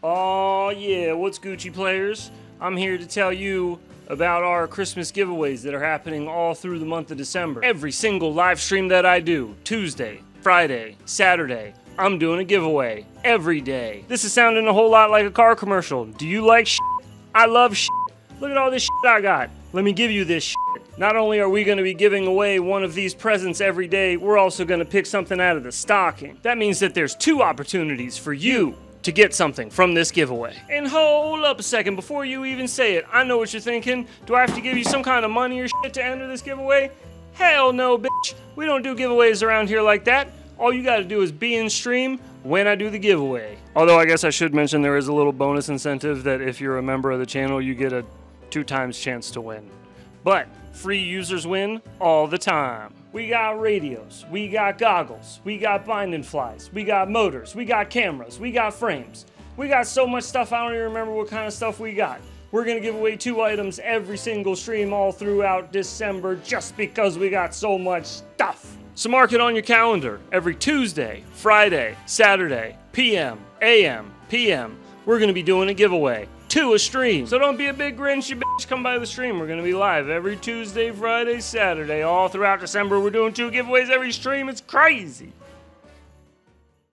Oh yeah, what's Gucci players? I'm here to tell you about our Christmas giveaways that are happening all through the month of December. Every single live stream that I do, Tuesday, Friday, Saturday, I'm doing a giveaway every day. This is sounding a whole lot like a car commercial. Do you like shit? I love shit. Look at all this shit I got. Let me give you this shit. Not only are we going to be giving away one of these presents every day, we're also going to pick something out of the stocking. That means that there's two opportunities for you to get something from this giveaway. And hold up a second before you even say it. I know what you're thinking. Do I have to give you some kind of money or shit to enter this giveaway? Hell no, bitch. We don't do giveaways around here like that. All you gotta do is be in stream when I do the giveaway. Although I guess I should mention there is a little bonus incentive that if you're a member of the channel, you get a two times chance to win. But free users win all the time. We got radios, we got goggles, we got binding flies, we got motors, we got cameras, we got frames. We got so much stuff, I don't even remember what kind of stuff we got. We're gonna give away two items every single stream all throughout December just because we got so much stuff. So mark it on your calendar. Every Tuesday, Friday, Saturday, PM, AM, PM, we're gonna be doing a giveaway to a stream. So don't be a big grinch, you bitch. Come by the stream. We're gonna be live every Tuesday, Friday, Saturday, all throughout December. We're doing two giveaways every stream. It's crazy.